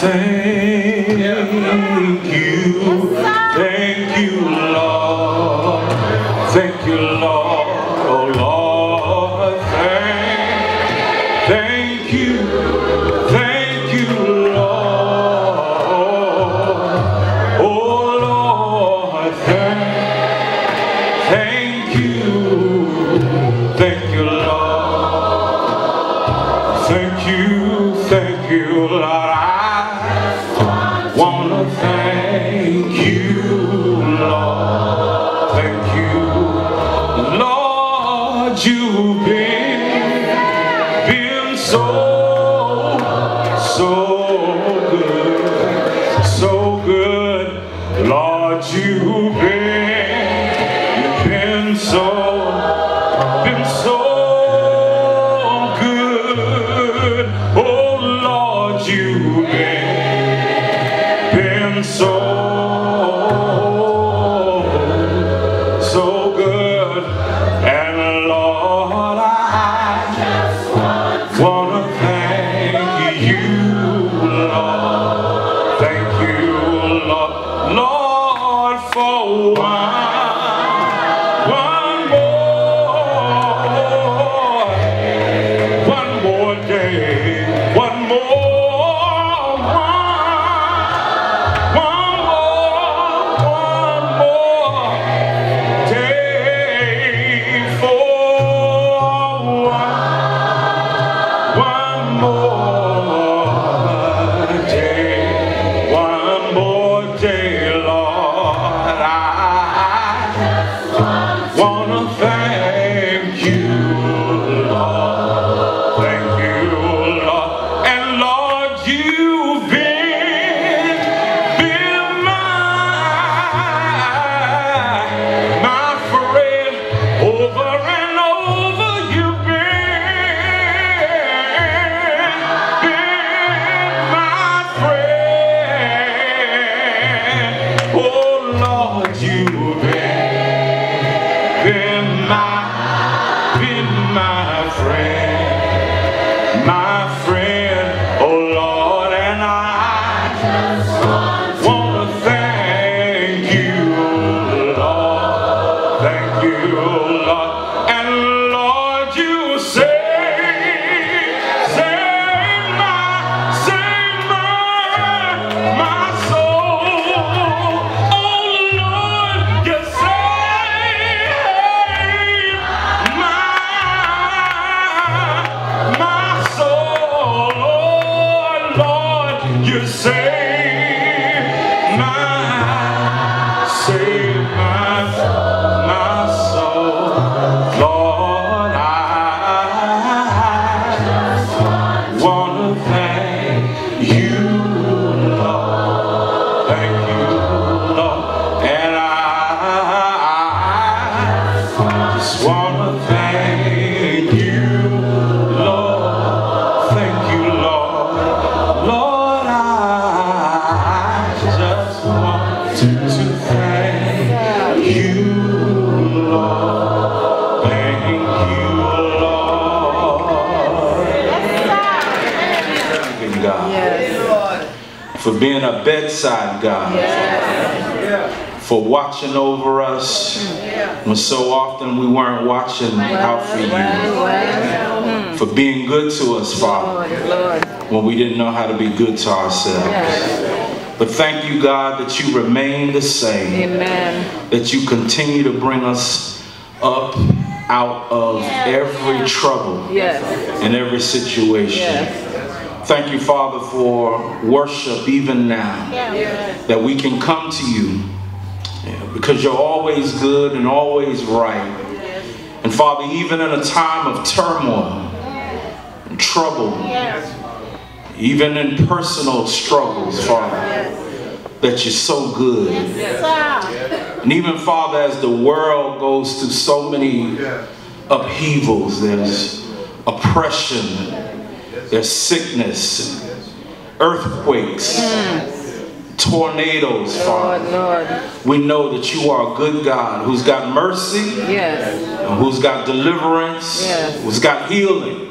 thank you, thank you, Lord, thank you, Lord, oh Lord, thank, thank you, thank you, Lord, oh Lord, thank, thank you, Lord. You've been, you've been so been so good. Oh Lord, you've been, been so you save my, save my, my soul, Lord, I wanna thank you, Lord, thank you, Lord, and I just wanna thank For being a bedside God for watching over us mm. when so often we weren't watching out for you. Mm. For being good to us, Father, when we didn't know how to be good to ourselves. But thank you, God, that you remain the same. Amen. That you continue to bring us up out of every trouble Yes. in every situation. Yes. Thank you, Father, for worship even now. That we can come to you. Yeah, because you're always good and always right. And Father, even in a time of turmoil and trouble, even in personal struggles, Father, that you're so good. And even, Father, as the world goes through so many upheavals, there's oppression, there's sickness, earthquakes, tornadoes, Lord, Father. Lord. We know that you are a good God who's got mercy, Yes. and who's got deliverance, Yes. who's got healing,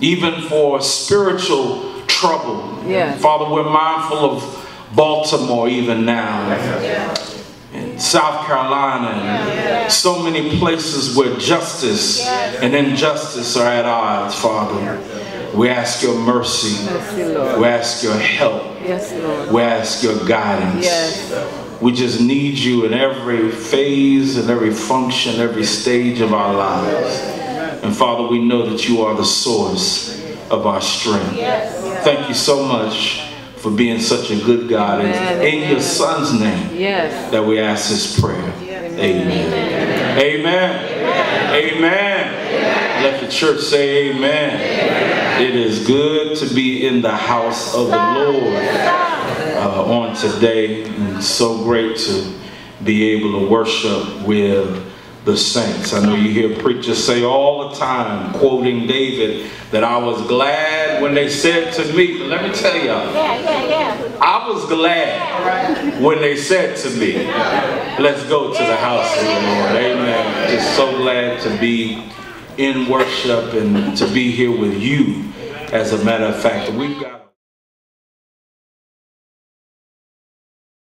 even for spiritual trouble. Yes. Father, we're mindful of Baltimore even now. And South Carolina and so many places where justice and injustice are at odds, Father. We ask your mercy. Lord. We ask your help. Yes, Lord. We ask your guidance. Yes. We just need you in every phase and every function, every stage of our lives. And Father, we know that you are the source of our strength. Thank you so much for being such a good God. Amen. in your son's name Yes. that we ask this prayer. Amen. Amen. Amen. Let the church say amen. It is good to be in the house of the Lord uh, on today. And so great to be able to worship with the saints. I know you hear preachers say all the time, quoting David, that I was glad when they said to me, but let me tell y'all, Yeah, yeah, yeah. I was glad when they said to me, let's go to the house of the Lord. Amen. Just so glad to be in worship and to be here with you. As a matter of fact, we've got